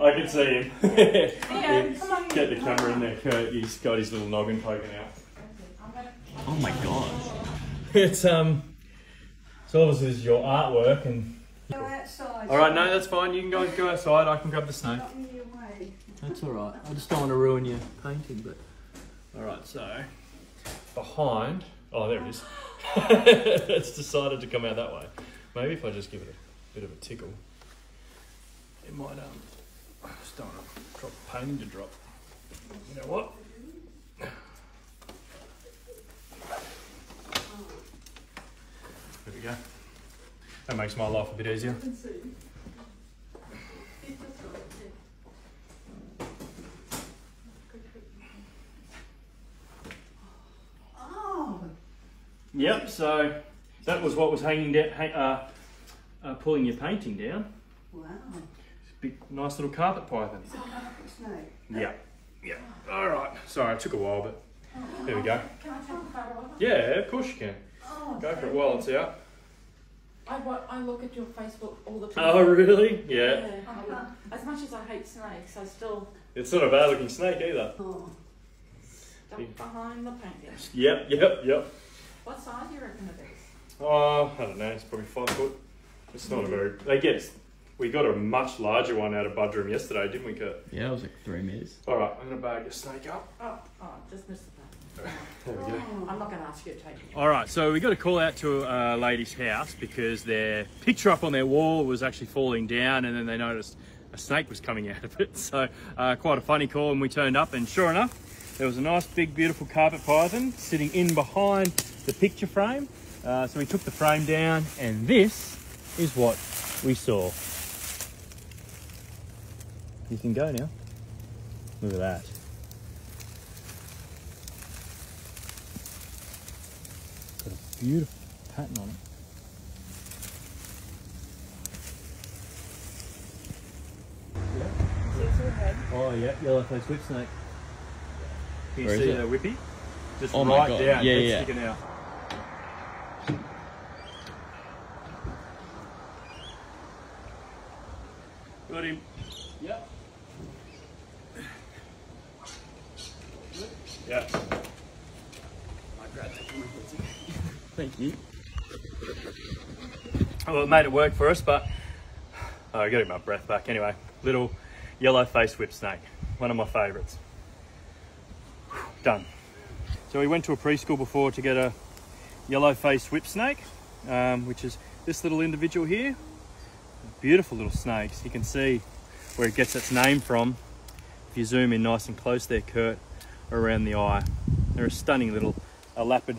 I can see him. Yeah, come on. Get the camera in there, Kurt. He's got his little noggin poking out. Oh my god. It's um. So obviously this is your artwork, and Go outside. all right, no, that's fine. You can go go outside. I can grab the snake. Not in your way. That's alright. I just don't want to ruin your painting, but. All right, so behind. Oh, there it is. it's decided to come out that way. Maybe if I just give it a bit of a tickle, it might um. I just don't to drop the painting to drop. You know what? There we go. That makes my life a bit easier. Oh, Yep. So that was what was hanging down, hang, uh, uh, pulling your painting down. wow. Big, nice little carpet python. A carpet snake. Yeah. Yeah. All right. Sorry, it took a while, but oh, there we go. Can I take a photo of it? Yeah, of course you can. Oh, Go for it while it's out. I, I look at your Facebook all the oh, time. Oh, really? Yeah. I would- uh-huh. As much as I hate snakes, I still It's not a bad looking snake either. oh. duck behind the painting. Yep. Yep. Yep. What size do you reckon it is? Oh, I don't know. It's probably five foot. It's not a mm-hmm. very. They get. We got a much larger one out of Buderim yesterday, didn't we, Kurt? Yeah, it was like three meters. All right. I'm gonna bag your snake up. Oh, oh, just missed the painting. There we go. I'm not going to ask you to take it. All right, so we got a call out to a lady's house because their picture up on their wall was actually falling down, and then they noticed a snake was coming out of it. So uh, quite a funny call, and we turned up, and sure enough, there was a nice big beautiful carpet python sitting in behind the picture frame. Uh, so we took the frame down, and this is what we saw. You can go now. Look at that. Got a beautiful pattern on it. Oh yeah, yellow face whip snake. Can you Where is see it? the whippy? Just Oh right down, Yeah, head yeah. sticking out. Got him. Yep. Yeah. Thank you. Well, it made it work for us, but oh, I got my breath back anyway. Little yellow face whip snake, one of my favourites. Done. So we went to a preschool before to get a yellow face whip snake, um, which is this little individual here. Beautiful little snakes. You can see where it gets its name from. If you zoom in nice and close there, Kurt, around the eye. They're a stunning little elapid